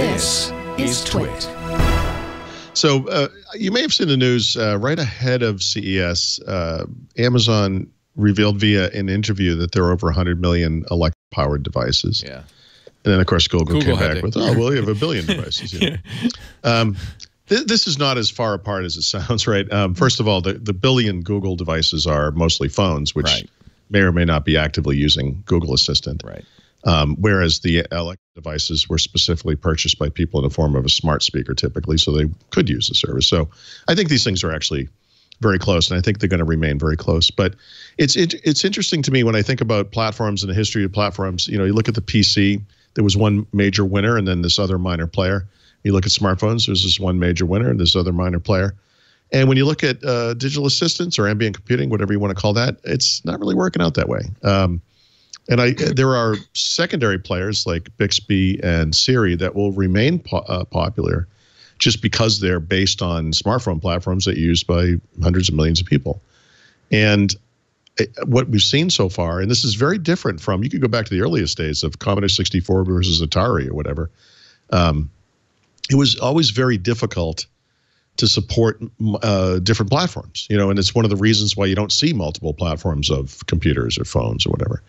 This is Twit. So uh, you may have seen the news uh, right ahead of CES. Uh, Amazon revealed via an interview that there are over 100 million Alexa-powered devices. Yeah. And then, of course, Google, Google came back to- with, "Oh, well, you have a billion devices." You know? um, th- this is not as far apart as it sounds, right? Um, first of all, the, the billion Google devices are mostly phones, which Right. may or may not be actively using Google Assistant. Right. Um, whereas the Alexa devices were specifically purchased by people in the form of a smart speaker, typically, so they could use the service. So I think these things are actually very close, and I think they're going to remain very close. But it's it, it's interesting to me when I think about platforms and the history of platforms. You know, you look at the PC. There was one major winner, and then this other minor player. You look at smartphones. There's this one major winner, and this other minor player. And when you look at uh, digital assistants or ambient computing, whatever you want to call that, it's not really working out that way. Um, and I, there are secondary players like Bixby and Siri that will remain po- uh, popular just because they're based on smartphone platforms that are used by hundreds of millions of people. And uh, what we've seen so far, and this is very different from, you could go back to the earliest days of Commodore 64 versus Atari or whatever. Um, it was always very difficult to support uh, different platforms, you know, and it's one of the reasons why you don't see multiple platforms of computers or phones or whatever.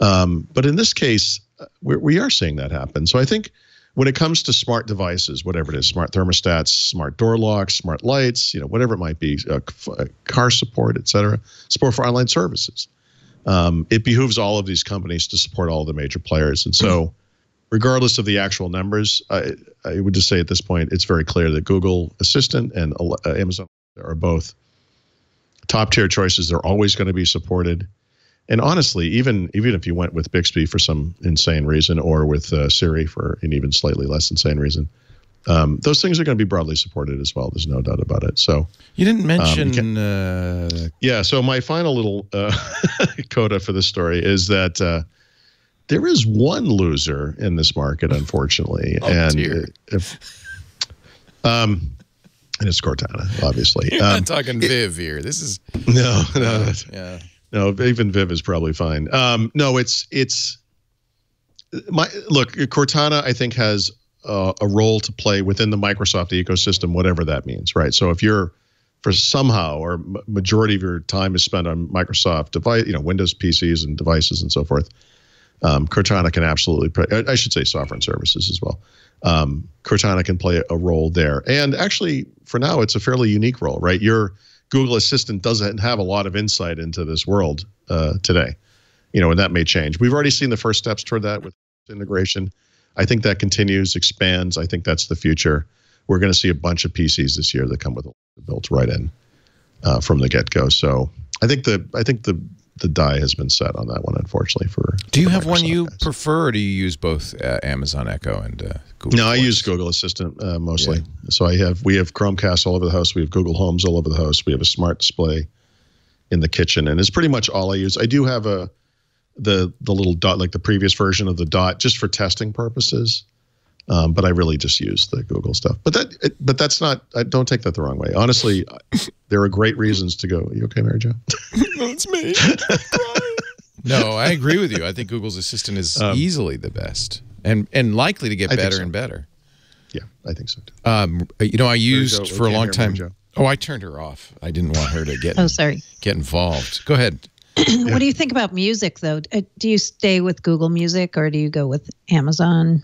Um, but in this case, we're, we are seeing that happen. So I think when it comes to smart devices, whatever it is, smart thermostats, smart door locks, smart lights, you know, whatever it might be, uh, uh, car support, et cetera, support for online services. Um, it behooves all of these companies to support all the major players. And so, regardless of the actual numbers, I, I would just say at this point, it's very clear that Google Assistant and uh, Amazon are both top tier choices. They're always going to be supported. And honestly, even even if you went with Bixby for some insane reason, or with uh, Siri for an even slightly less insane reason, um, those things are going to be broadly supported as well. There's no doubt about it. So You didn't mention. can- uh, yeah. So my final little uh, coda for this story is that uh, there is one loser in this market, unfortunately, Oh, and dear. if um, and it's Cortana, obviously. you're Um, not talking Viv here. This is. no, no, Yeah. No. Even Viv is probably fine. Um, no, it's it's my look. Cortana, I think, has uh, a role to play within the Microsoft ecosystem, whatever that means, right? So if you're for somehow or majority of your time is spent on Microsoft device, you know, Windows PCs and devices and so forth. Um, Cortana can absolutely, play, I should say, software and services as well. Um, Cortana can play a role there, and actually, for now, it's a fairly unique role, right? Your Google Assistant doesn't have a lot of insight into this world uh, today, you know, and that may change. We've already seen the first steps toward that with integration. I think that continues, expands. I think that's the future. We're going to see a bunch of PCs this year that come with built right in uh, from the get go. So I think the I think the the die has been set on that one, unfortunately. For Do you for have one you guys. prefer, or do you use both uh, Amazon Echo and uh, Google? No, I use Google Assistant uh, mostly. So I have we have Chromecast all over the house. We have Google Homes all over the house. We have a smart display in the kitchen, and it's pretty much all I use. I do have a the the little dot like the previous version of the dot just for testing purposes. Um, but I really just use the Google stuff. But that, it, but that's not. I don't take that the wrong way. Honestly, there are great reasons to go. You okay, Mary Jo? That's me. no, I agree with you. I think Google's Assistant is Um, easily the best, and and likely to get I better so. and better. Yeah, I think so too. Um, you know, I used Jo, for a long time. Oh, I turned her off. I didn't want her to get Oh, sorry. get involved. Go ahead. What do you think about music, though? Uh, Do you stay with Google Music or do you go with Amazon?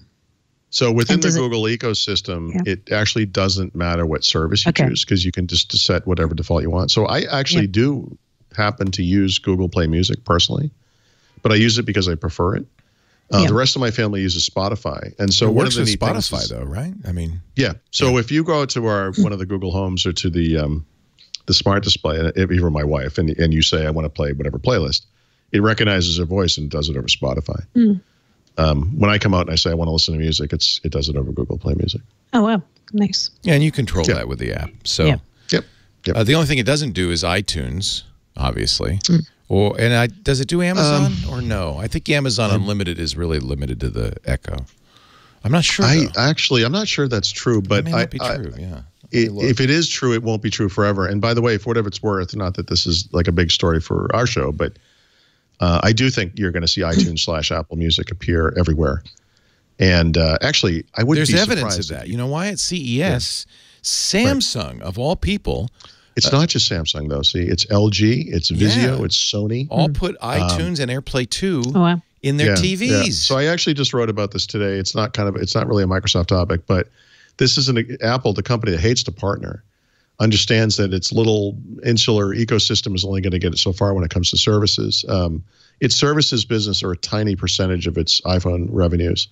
So within the does it- Google ecosystem, Yeah. it actually doesn't matter what service you Okay. choose because you can just set whatever default you want. So I actually do happen to use Google Play Music personally, but I use it because I prefer it. Uh, Yeah. The rest of my family uses Spotify, and so it one works of the with neat Spotify, is- though, right? I mean, Yeah. So if you go to our one of the Google Homes or to the um, the smart display, and if you were my wife, and and you say I want to play whatever playlist, it recognizes her voice and does it over Spotify. Mm. Um, when I come out and I say I want to listen to music, it's it does it over Google Play Music. Oh, wow. Nice. yeah, and you control Yeah. that with the app. So Yeah. Yep. Yep. uh, the only thing it doesn't do is iTunes, obviously. Hmm. Or and I, does it do Amazon Um, or no? I think Amazon Unlimited is really limited to the Echo. I'm not sure. I though. actually, I'm not sure that's true, but may I, not be I- true. yeah. it, if it is true, it won't be true forever. And by the way, for whatever it's worth, not that this is like a big story for our show, but uh, I do think you're going to see iTunes slash Apple Music appear everywhere. And uh, actually, I would There's be evidence of that. You know why? At CES, Samsung, of all people, It's not just Samsung though. See, it's LG, it's Vizio, Yeah. it's Sony. all put iTunes and AirPlay 2 Oh, wow. in their Um, Yeah, TVs. yeah. So I actually just wrote about this today. It's not kind of it's not really a Microsoft topic, but this is an Apple, the company that hates to partner, understands that its little insular ecosystem is only going to get it so far when it comes to services. Um, its services business are a tiny percentage of its iPhone revenues,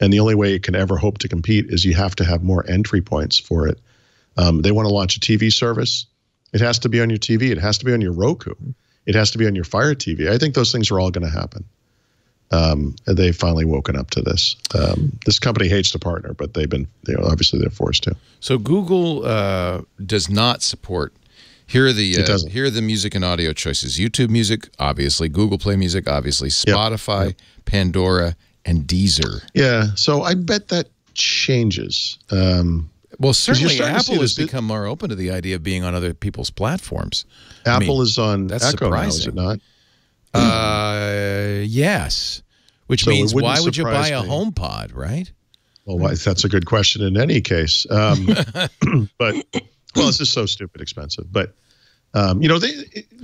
and the only way it can ever hope to compete is you have to have more entry points for it. Um, they want to launch a TV service. It has to be on your TV. It has to be on your Roku. It has to be on your Fire TV. I think those things are all going to happen um, they've finally woken up to this. Um, this company hates to partner, but they've been, you know, obviously they're forced to. So Google uh, does not support. Here are the uh, here are the music and audio choices: YouTube Music, obviously; Google Play Music, obviously; Spotify, Pandora, and Deezer. Yeah, so I bet that changes. Um, Well, certainly starting to see Apple has become more open to the idea of being on other people's platforms. I Apple mean, is on that's Echo now, is surprising. it not? Uh, yes, which So means why would you buy a me. HomePod, right? Well, why, that's a good question in any case. Um, but well, it's just so stupid expensive. But um, you know, they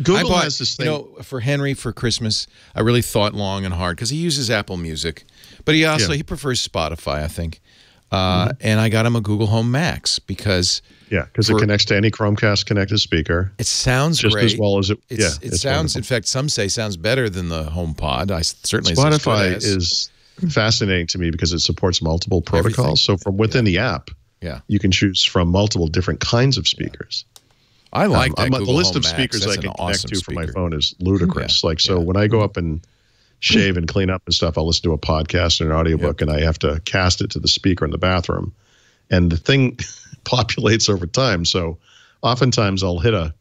Google I bought, has this you thing. know, for Henry for Christmas. I really thought long and hard because he uses Apple Music, but he also Yeah. he prefers Spotify, I think. Uh, And I got him a Google Home Max because yeah, because it connects to any Chromecast connected speaker it sounds just great. as well as it. It's, yeah, it sounds. wonderful. In fact, some say sounds better than the HomePod. I certainly Spotify is fascinating to me because it supports multiple protocols. So from within the app, Yeah. you can choose from multiple different kinds of speakers. I like Um, that. The list Home of speakers That's I can connect awesome to from my phone is ludicrous. Yeah, like so, yeah. when I go up and shave and clean up and stuff, I'll listen to a podcast or an audiobook, and I have to cast it to the speaker in the bathroom, and the thing populates over time. So oftentimes I'll hit a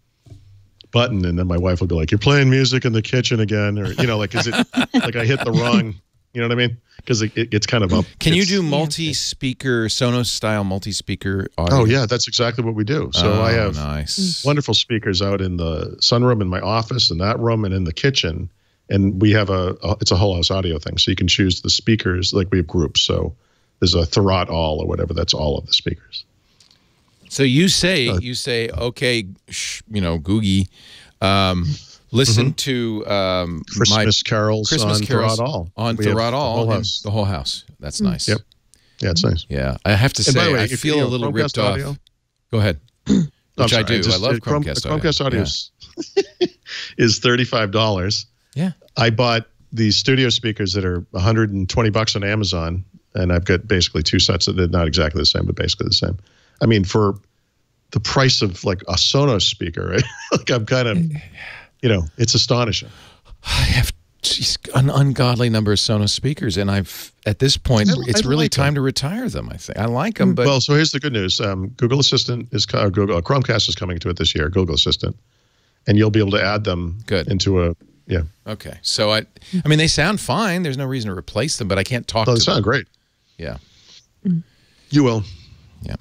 button, and then my wife will be like, "You're playing music in the kitchen again," or you know, like is it like I hit the wrong? You know what I mean? Because it, it, it's kind of up. Can you do multi-speaker Sonos style multi-speaker audio? Oh yeah, that's exactly what we do. So I Oh, have nice. Mm. wonderful speakers out in the sunroom in my office, in that room, and in the kitchen. And we have a, a it's a whole house audio thing, so you can choose the speakers. Like we have groups, so there's a Thurrott all or whatever. That's all of the speakers. So you say Uh, you say okay, sh, you know, Googie, um, listen to um, my Christmas carols Christmas on carols Thurrott all on We have Thurrott the all, whole house. the whole house. That's nice. Yep. Yeah, it's nice. Yeah, I have to And say, way, I if you feel know a little Chromecast ripped audio- off. Go ahead. I'm Which I do. I just- love uh, Chrome- Chromecast the audio. Chromecast audio is, is thirty five dollars. Yeah. I bought these studio speakers that are 120 bucks on Amazon, and I've got basically two sets that they're not exactly the same, but basically the same. I mean, for the price of like a Sonos speaker, right? like I'm kind of, you know, it's astonishing. I have geez, an ungodly number of Sonos speakers, and I've at this point, I- it's I really like time to retire them. I think I like them, but well, so here's the good news: um, Google Assistant is uh, Google uh, Chromecast is coming to it this year. Google Assistant, and you'll be able to add them Good. into a yeah. okay. So I, I mean, they sound fine. There's no reason to replace them, but I can't talk Oh, to they them. sound great. Yeah, You will. yeah.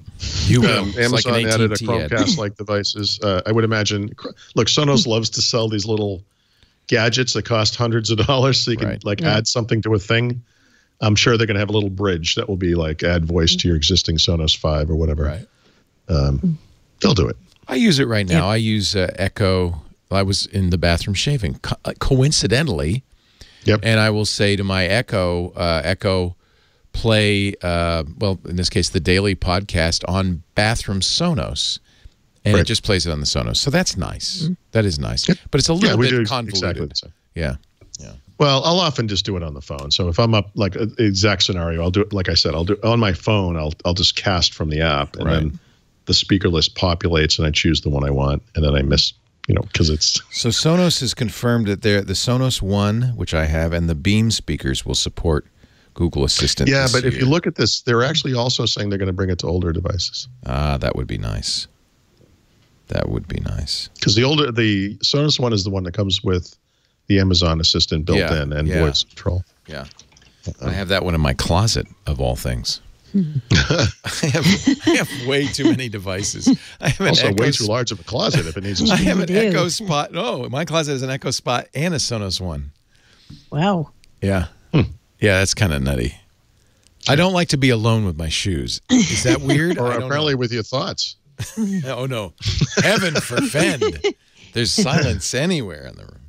You will. Um, Amazon like added a AT&T. Chromecast-like devices. Uh, I would imagine. Look, Sonos loves to sell these little gadgets that cost hundreds of dollars, so you can Right. like Yeah. add something to a thing. I'm sure they're going to have a little bridge that will be like add voice to your existing Sonos Five or whatever. Right. Um, they'll do it. I use it right now. I use uh, Echo. I was in the bathroom shaving, co- uh, coincidentally, Yep. and I will say to my Echo, uh, Echo, play. Uh, well, in this case, the daily podcast on bathroom Sonos, and it just plays it on the Sonos. So that's nice. That is nice, but it's a little do bit convoluted. exactly same. Yeah. Well, I'll often just do it on the phone. So if I'm up like uh, exact scenario, I'll do it. Like I said, I'll do on my phone. I'll I'll just cast from the app, and Right. then the speaker list populates, and I choose the one I want, and then I miss, you know, because it's So Sonos has confirmed that they're, the Sonos One, which I have, and the Beam speakers will support Google Assistant. yeah. But if you look at this, they're actually also saying they're going to bring it to older devices ah, that would be nice. That would be nice. because the older the Sonos one is the one that comes with the Amazon Assistant built Yeah, in and yeah. voice control. Yeah. I have that one in my closet of all things. I have I have way too many devices. I have an Also, Echo way too Sp- large of a closet if it needs a I speaker. have an do. Echo Spot. Oh, my closet is an Echo Spot and a Sonos one. Wow. Yeah. Hmm. Yeah, that's kind of nutty. I don't like to be alone with my shoes. Is that weird? Or I don't apparently with your thoughts. Oh no, heaven forfend. There's silence anywhere in the room.